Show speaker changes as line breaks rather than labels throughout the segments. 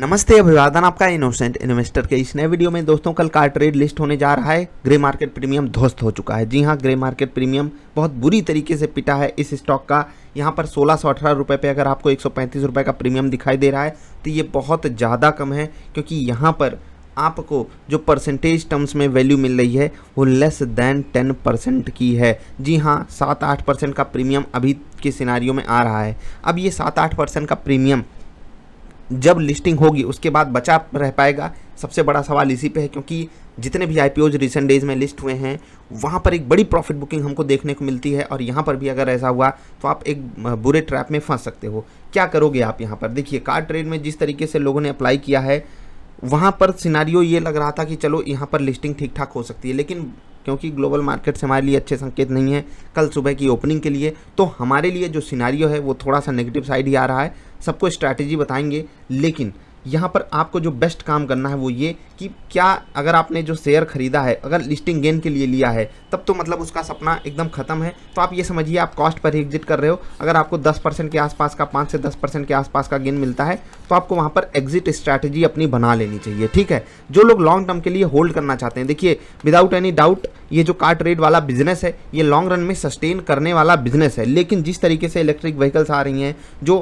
नमस्ते अभिवादन आपका इनोसेंट इन्वेस्टर के। इस नए वीडियो में दोस्तों कल का ट्रेड लिस्ट होने जा रहा है। ग्रे मार्केट प्रीमियम ध्वस्त हो चुका है। जी हाँ ग्रे मार्केट प्रीमियम बहुत बुरी तरीके से पिटा है इस स्टॉक का। यहाँ पर सोलह सौ अठारह रुपये पर अगर आपको एक सौ पैंतीस रुपये का प्रीमियम दिखाई दे रहा है तो ये बहुत ज़्यादा कम है, क्योंकि यहाँ पर आपको जो परसेंटेज टर्म्स में वैल्यू मिल रही है, वो लेस देन टेन परसेंट की है। जी हाँ सात आठ परसेंट का प्रीमियम अभी के सिनारियों में आ रहा है। अब ये सात आठ परसेंट का प्रीमियम जब लिस्टिंग होगी, उसके बाद बचा रह पाएगा। सबसे बड़ा सवाल इसी पे है, क्योंकि जितने भी आई रिसेंट डेज़ में लिस्ट हुए हैं, वहाँ पर एक बड़ी प्रॉफिट बुकिंग हमको देखने को मिलती है, और यहाँ पर भी अगर ऐसा हुआ तो आप एक बुरे ट्रैप में फंस सकते हो। क्या करोगे आप यहाँ पर? देखिए कार ट्रेड में जिस तरीके से लोगों ने अप्लाई किया है वहाँ पर सिनारियो ये लग रहा था कि चलो यहाँ पर लिस्टिंग ठीक ठाक हो सकती है, लेकिन क्योंकि ग्लोबल मार्केट से हमारे लिए अच्छे संकेत नहीं है, कल सुबह की ओपनिंग के लिए तो हमारे लिए जो सिनारियो है वो थोड़ा सा नेगेटिव साइड ही आ रहा है, सबको स्ट्रैटेजी बताएँगे, लेकिन यहाँ पर आपको जो बेस्ट काम करना है वो ये कि क्या अगर आपने जो शेयर खरीदा है, अगर लिस्टिंग गेन के लिए लिया है, तब तो मतलब उसका सपना एकदम ख़त्म है। तो आप ये समझिए, आप कॉस्ट पर एग्जिट कर रहे हो। अगर आपको 10 परसेंट के आसपास का 5 से 10 परसेंट के आसपास का गेन मिलता है तो आपको वहाँ पर एग्जिट स्ट्रैटेजी अपनी बना लेनी चाहिए, ठीक है? जो लोग लॉन्ग टर्म के लिए होल्ड करना चाहते हैं, देखिए विदाउट एनी डाउट ये जो कार ट्रेड वाला बिज़नेस है, ये लॉन्ग रन में सस्टेन करने वाला बिज़नेस है। लेकिन जिस तरीके से इलेक्ट्रिक व्हीकल्स आ रही हैं, जो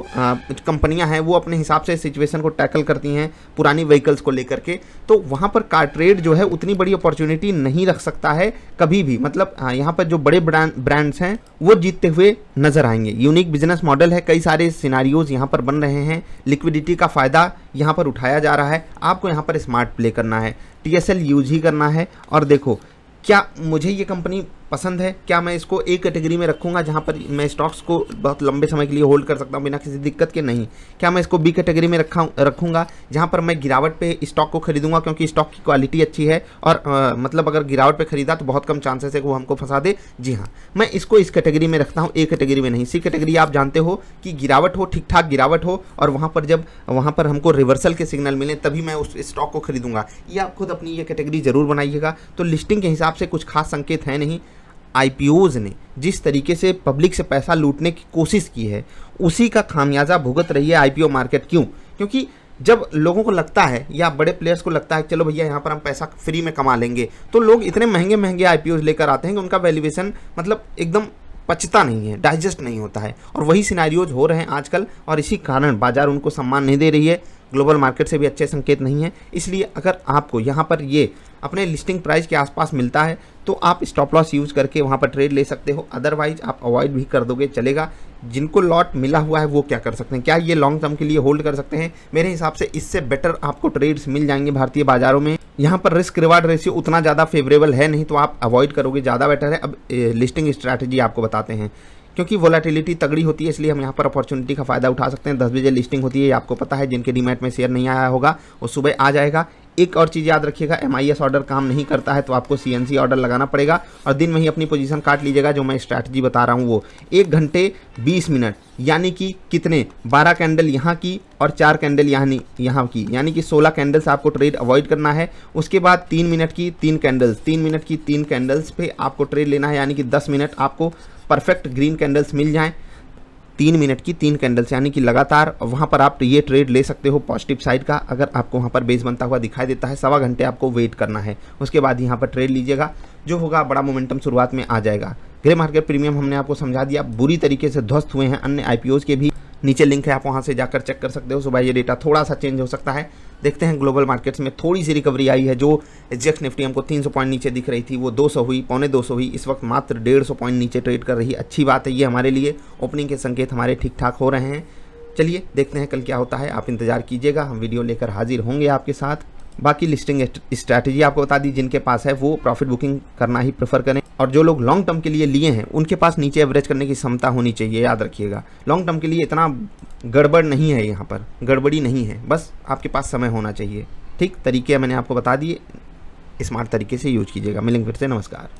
कंपनियाँ हैं, वो अपने हिसाब से सिचुएशन को टैकल करती हैं, पुरानी व्हीकल्स को लेकर के। तो वहाँ पर कार ट्रेड जो है, उतनी बड़ी अपॉर्चुनिटी नहीं रख सकता है कभी भी। मतलब यहाँ पर जो बड़े ब्रांड ब्रांड्स हैं, वो जीतते हुए नज़र आएँगे। यूनिक बिज़नेस मॉडल है, कई सारे सिनारियोज यहाँ पर बन रहे हैं। लिक्विडिटी का फ़ायदा यहाँ पर उठाया जा रहा है। आपको यहाँ पर स्मार्ट प्ले करना है। टी यूज़ ही करना है। और देखो क्या मुझे ये कंपनी पसंद है क्या मैं इसको एक कैटेगरी में रखूँगा जहाँ पर मैं स्टॉक्स को बहुत लंबे समय के लिए होल्ड कर सकता हूँ बिना किसी दिक्कत के? नहीं। क्या मैं इसको बी कैटेगरी में रखा रखूँगा जहाँ पर मैं गिरावट पे स्टॉक को खरीदूँगा क्योंकि स्टॉक की क्वालिटी अच्छी है और आ, मतलब अगर गिरावट पे खरीदा तो बहुत कम चांसेस है वो हमको फंसा दे। जी हाँ मैं इसको इस कैटेगरी में रखता हूँ ए कैटेगरी में नहीं। सी कैटेगरी आप जानते हो कि गिरावट हो ठीक ठाक गिरावट हो और वहाँ पर जब वहाँ पर हमको रिवर्सल के सिग्नल मिले तभी मैं उस स्टॉक को खरीदूँगा। ये आप खुद अपनी ये कैटेगरी ज़रूर बनाइएगा। तो लिस्टिंग के हिसाब से कुछ खास संकेत है नहीं। आई ने जिस तरीके से पब्लिक से पैसा लूटने की कोशिश की है, उसी का खामियाजा भुगत रही है आईपीओ मार्केट क्यों? क्योंकि जब लोगों को लगता है या बड़े प्लेयर्स को लगता है, चलो भैया, यहाँ पर हम पैसा फ्री में कमा लेंगे। तो लोग इतने महँगे महँगे आई लेकर आते हैं कि उनका वैल्यूएशन मतलब एकदम पचता नहीं है डाइजेस्ट नहीं होता है। और वही सिनारियोज हो रहे हैं आजकल और इसी कारण बाज़ार उनको सम्मान नहीं दे रही है। ग्लोबल मार्केट से भी अच्छे संकेत नहीं है। इसलिए अगर आपको यहाँ पर ये अपने लिस्टिंग प्राइस के आसपास मिलता है तो आप स्टॉप लॉस यूज़ करके वहाँ पर ट्रेड ले सकते हो। अदरवाइज़ आप अवॉइड भी कर दोगे, चलेगा। जिनको लॉट मिला हुआ है, वो क्या कर सकते हैं? क्या ये लॉन्ग टर्म के लिए होल्ड कर सकते हैं? मेरे हिसाब से इससे बेटर आपको ट्रेड्स मिल जाएँगे भारतीय बाजारों में। यहाँ पर रिस्क रिवार्ड रेशियो उतना ज़्यादा फेवरेबल है नहीं तो आप अवॉइड करोगे, ज़्यादा बेटर है। अब लिस्टिंग स्ट्रैटेजी आपको बताते हैं। क्योंकि वोलाटिलिटी तगड़ी होती है, इसलिए हम यहाँ पर अपॉर्चुनिटी का फ़ायदा उठा सकते हैं। दस बजे लिस्टिंग होती है आपको पता है, जिनके डीमेट में शेयर नहीं आया होगा, वो सुबह आ जाएगा। एक और चीज़ याद रखिएगा एम ऑर्डर काम नहीं करता है तो आपको सीएनसी ऑर्डर लगाना पड़ेगा और दिन में ही अपनी पोजीशन काट लीजिएगा, जो मैं स्ट्रैटेजी बता रहा हूँ वो। एक घंटे बीस मिनट, यानी कि कितने? बारह कैंडल यहाँ की और चार कैंडल यहाँ यहाँ की। यानी कि सोलह कैंडल्स आपको ट्रेड अवॉइड करना है। उसके बाद तीन मिनट की तीन कैंडल्स तीन मिनट की तीन कैंडल्स पे आपको ट्रेड लेना है, यानी कि दस मिनट आपको परफेक्ट ग्रीन कैंडल्स मिल जाएँ। तीन मिनट की तीन कैंडल्स यानी कि लगातार वहाँ पर आप ये ट्रेड ले सकते हो पॉजिटिव साइड का, अगर आपको वहाँ पर बेस बनता हुआ दिखाई देता है, सवा घंटे आपको वेट करना है। उसके बाद यहाँ पर ट्रेड लीजिएगा, जो होगा बड़ा मोमेंटम शुरुआत में आ जाएगा। ग्रे मार्केट प्रीमियम हमने आपको समझा दिया, बुरी तरीके से ध्वस्त हुए हैं अन्य आई के भी नीचे लिंक है, आप वहाँ से जाकर चेक कर सकते हो। सुबह ये डेटा थोड़ा सा चेंज हो सकता है। देखते हैं ग्लोबल मार्केट्स में थोड़ी सी रिकवरी आई है, जो एग्जैक्ट निफ्टी हमको 300 पॉइंट नीचे दिख रही थी, वो 200 हुई, पौने 200 हुई, इस वक्त मात्र 150 पॉइंट नीचे ट्रेड कर रही अच्छी बात है ये हमारे लिए ओपनिंग के संकेत हमारे ठीक ठाक हो रहे हैं। चलिए, देखते हैं कल क्या होता है, आप इंतज़ार कीजिएगा, हम वीडियो लेकर हाजिर होंगे आपके साथ। बाकी लिस्टिंग स्ट्रैटेजी आपको बता दी, जिनके पास है, वो प्रॉफिट बुकिंग करना ही प्रेफर करें। और जो लोग लॉन्ग टर्म के लिए लिए हैं, उनके पास नीचे एवरेज करने की क्षमता होनी चाहिए, याद रखिएगा। लॉन्ग टर्म के लिए इतना गड़बड़ नहीं है यहाँ पर, गड़बड़ी नहीं है, बस आपके पास समय होना चाहिए। ठीक, तरीके मैंने आपको बता दिए स्मार्ट तरीके से यूज़ कीजिएगा। मिलेंगे फिर से, नमस्कार।